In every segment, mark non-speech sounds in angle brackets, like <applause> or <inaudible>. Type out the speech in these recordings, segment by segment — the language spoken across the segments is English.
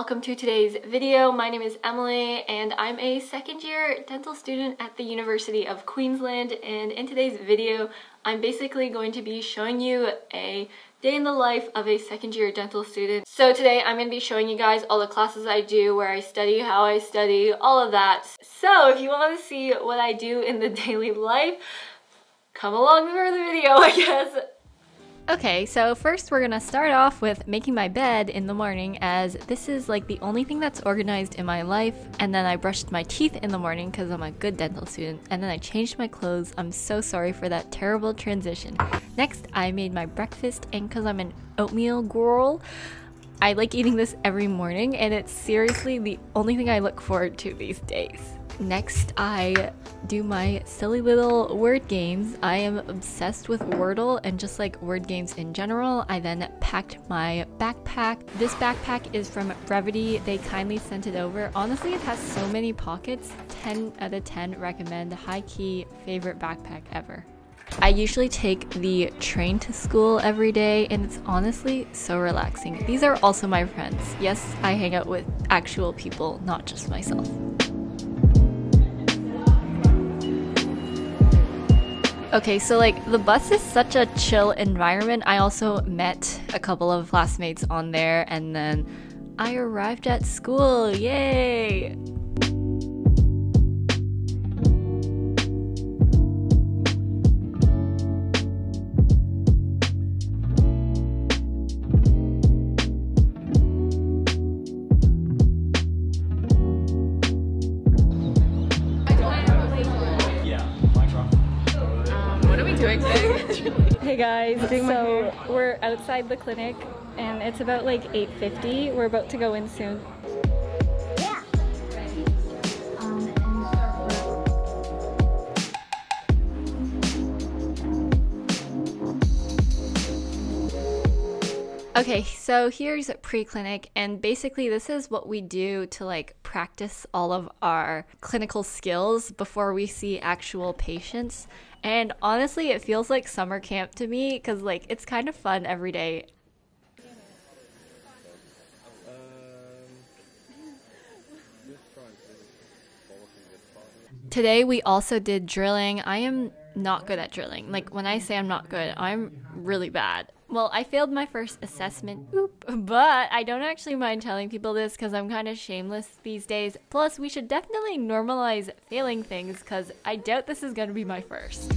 Welcome to today's video. My name is Emily and I'm a second year dental student at the University of Queensland and in today's video I'm basically going to be showing you a day in the life of a second year dental student. So today I'm going to be showing you guys all the classes I do, where I study, how I study, all of that. So if you want to see what I do in the <laughs> daily life, come along for the video I guess. Okay, so first we're gonna start off with making my bed in the morning as this is like the only thing that's organized in my life. And then I brushed my teeth in the morning because I'm a good dental student. And then I changed my clothes. I'm so sorry for that terrible transition. Next, I made my breakfast and because I'm an oatmeal girl, I like eating this every morning and it's seriously the only thing I look forward to these days. Next, I do my silly little word games. I am obsessed with Wordle and just like word games in general. I then packed my backpack. This backpack is from Brevite. They kindly sent it over. Honestly, it has so many pockets. 10 out of 10 recommend. High key favorite backpack ever. I usually take the train to school every day and it's honestly so relaxing. These are also my friends. Yes, I hang out with actual people, not just myself. Okay, so like the bus is such a chill environment. I also met a couple of classmates on there and then I arrived at school. Yay! Hey guys, so we're outside the clinic and it's about like 8.50. We're about to go in soon. Okay, so here's pre-clinic and basically this is what we do to like practice all of our clinical skills before we see actual patients. And honestly, it feels like summer camp to me because like it's kind of fun every day. Today we also did drilling. I am not good at drilling. Like when I say I'm not good, I'm really bad. Well, I failed my first assessment, Oop, but I don't actually mind telling people this because I'm kind of shameless these days. Plus, we should definitely normalize failing things because I doubt this is going to be my first.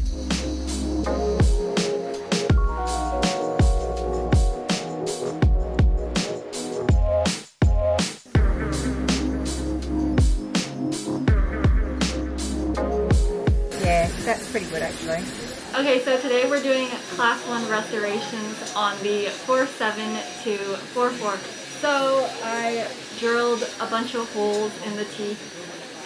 Yeah, that's pretty good actually. Okay, so today we're doing class one restorations on the 4-7 to 4-4. So I drilled a bunch of holes in the teeth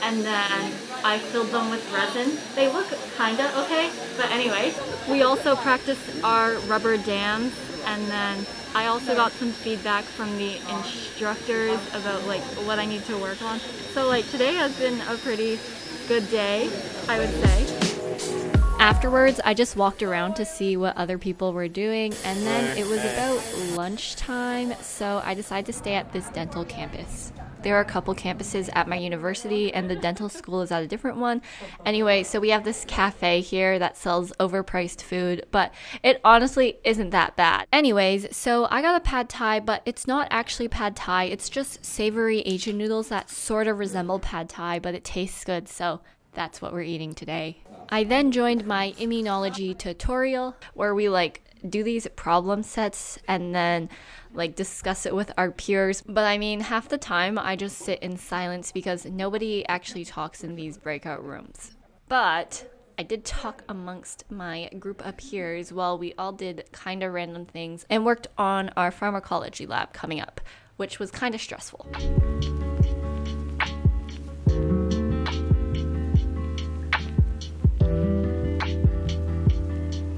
and then I filled them with resin. They look kinda okay, but anyway. We also practiced our rubber dams and then I also got some feedback from the instructors about like what I need to work on. So like today has been a pretty good day, I would say. Afterwards, I just walked around to see what other people were doing, and then it was about lunchtime, so I decided to stay at this dental campus. There are a couple campuses at my university, and the dental school is at a different one. Anyway, so we have this cafe here that sells overpriced food, but it honestly isn't that bad. Anyways, so I got a pad thai, but it's not actually pad thai, it's just savory Asian noodles that sort of resemble pad thai, but it tastes good, so that's what we're eating today. I then joined my immunology tutorial where we like do these problem sets and then like discuss it with our peers. But I mean, half the time I just sit in silence because nobody actually talks in these breakout rooms. But I did talk amongst my group of peers while we all did kind of random things and worked on our pharmacology lab coming up, which was kind of stressful.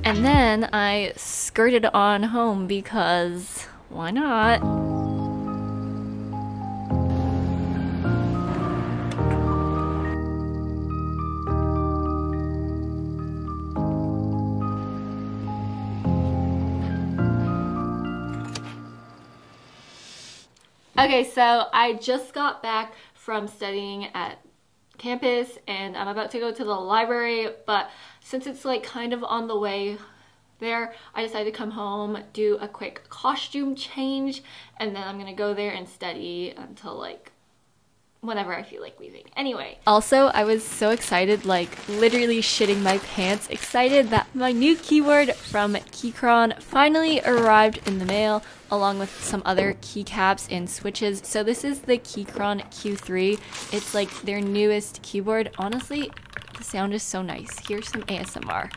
And then I skirted on home because why not? Okay, so I just got back from studying at campus and I'm about to go to the library, but since it's like kind of on the way there, I decided to come home, do a quick costume change, and then I'm gonna go there and study until like whenever I feel like leaving. Anyway. Also, I was so excited, like literally shitting my pants, excited that my new keyboard from Keychron finally arrived in the mail along with some other keycaps and switches. So this is the Keychron Q3. It's like their newest keyboard. Honestly, the sound is so nice. Here's some ASMR.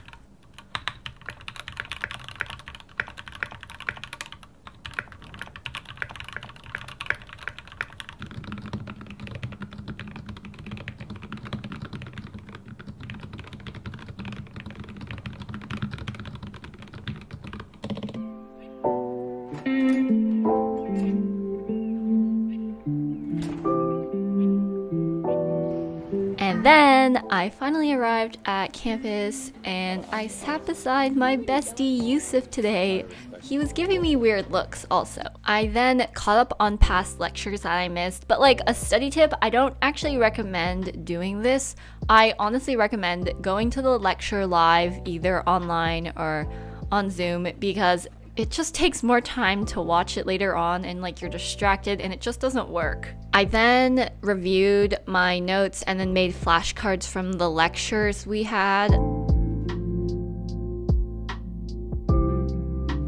Then I finally arrived at campus and I sat beside my bestie Yusuf today. He was giving me weird looks also. I then caught up on past lectures that I missed, but like a study tip, I don't actually recommend doing this. I honestly recommend going to the lecture live either online or on Zoom because it just takes more time to watch it later on and like you're distracted and it just doesn't work. I then reviewed my notes and then made flashcards from the lectures we had.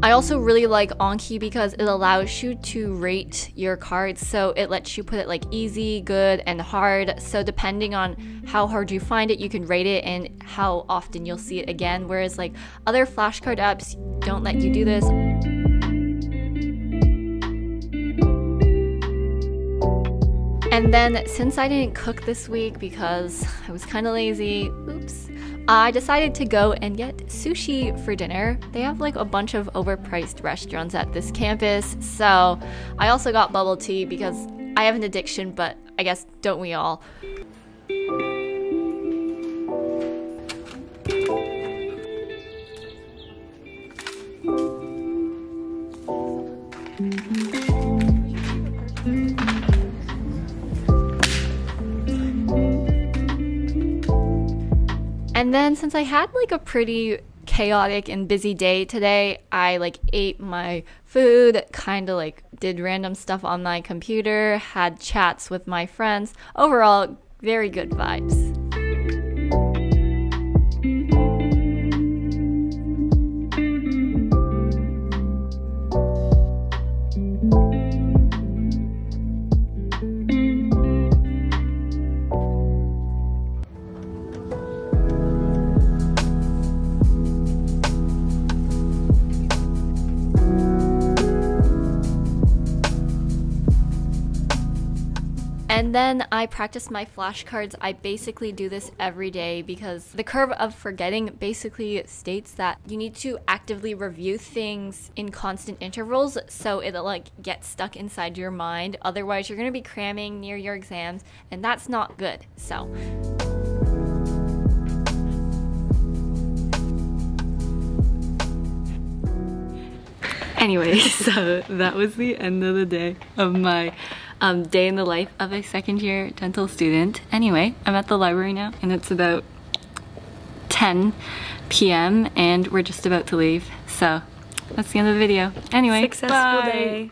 I also really like Anki because it allows you to rate your cards. So it lets you put it like easy, good, and hard. So depending on how hard you find it, you can rate it and how often you'll see it again. Whereas like other flashcard apps don't let you do this. And then since I didn't cook this week because I was kind of lazy, oops, I decided to go and get sushi for dinner. They have like a bunch of overpriced restaurants at this campus. So I also got bubble tea because I have an addiction, but I guess don't we all? And then since I had like a pretty chaotic and busy day today, I like ate my food, kind of like did random stuff on my computer, had chats with my friends. Overall, very good vibes. Then I practice my flashcards. I basically do this every day because the curve of forgetting basically states that you need to actively review things in constant intervals so it'll like get stuck inside your mind. Otherwise, you're going to be cramming near your exams and that's not good. So, Anyway, <laughs> so that was the end of the day of my um, day in the life of a second year dental student. Anyway, I'm at the library now and it's about 10 p.m. and we're just about to leave. So that's the end of the video. Anyway, Successful bye. day.